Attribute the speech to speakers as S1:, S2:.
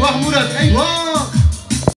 S1: O armurador.